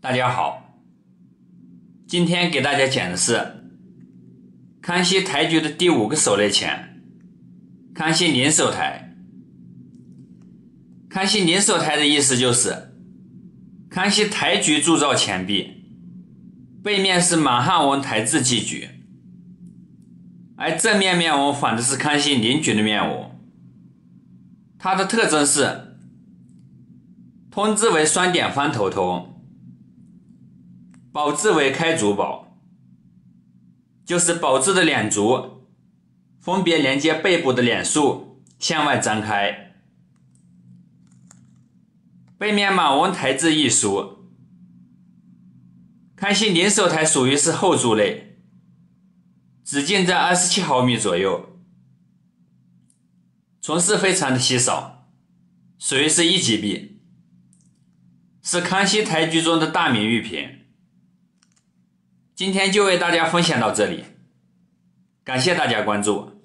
大家好，今天给大家讲的是康熙台局的第五个狩猎钱——康熙灵寿台。康熙灵寿台的意思就是康熙台局铸造钱币，背面是满汉文台字记举，而正面面纹仿的是康熙灵举的面纹。它的特征是通字为双点方头通，宝字为开足宝，就是宝字的两足分别连接背部的两束向外张开。背面满文台字一书，康熙灵寿台属于是后铸类，直径在二十七毫米左右，存世非常的稀少，属于是一级币，是康熙台剧中的大名玉品。今天就为大家分享到这里感谢大家关注。